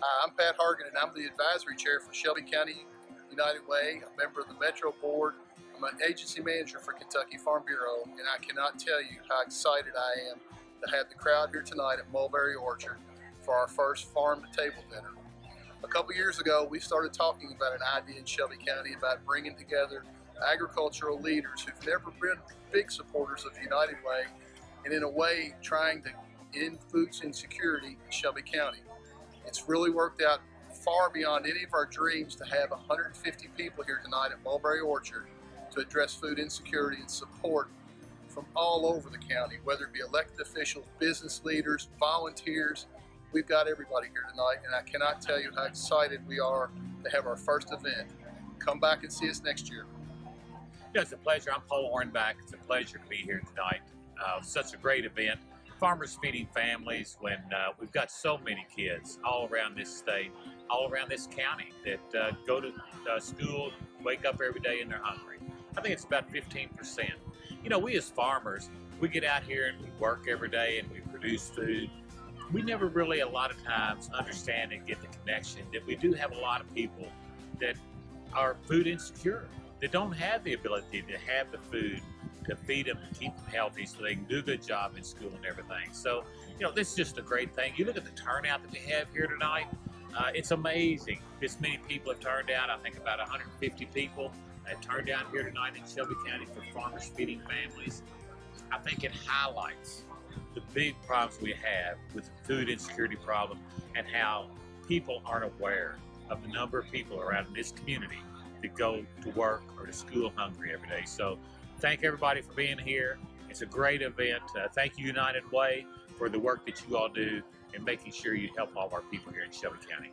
Hi, I'm Pat Hargadon, and I'm the advisory chair for Shelby County United Way, a member of the Metro Board. I'm an agency manager for Kentucky Farm Bureau, and I cannot tell you how excited I am to have the crowd here tonight at Mulberry Orchard for our first farm to table dinner. A couple years ago, we started talking about an idea in Shelby County about bringing together agricultural leaders who've never been big supporters of United Way, and in a way, trying to end food insecurity in Shelby County. It's really worked out far beyond any of our dreams to have 150 people here tonight at Mulberry Orchard to address food insecurity and support from all over the county, whether it be elected officials, business leaders, volunteers. We've got everybody here tonight, and I cannot tell you how excited we are to have our first event. Come back and see us next year. Yeah, it's a pleasure. I'm Paul Hornback. It's a pleasure to be here tonight. Uh, such a great event. Farmers Feeding Families when uh, we've got so many kids all around this state, all around this county that uh, go to uh, school, wake up every day and they're hungry. I think it's about 15%. You know, we as farmers, we get out here and we work every day and we produce food. We never really, a lot of times, understand and get the connection that we do have a lot of people that are food insecure, that don't have the ability to have the food to feed them and keep them healthy so they can do a good job in school and everything. So, you know, this is just a great thing. You look at the turnout that we have here tonight, uh, it's amazing. This many people have turned out. I think about 150 people have turned out here tonight in Shelby County for Farmers Feeding Families. I think it highlights the big problems we have with the food insecurity problem and how people aren't aware of the number of people around in this community that go to work or to school hungry every day. So thank everybody for being here. It's a great event. Uh, thank you, United Way, for the work that you all do and making sure you help all of our people here in Shelby County.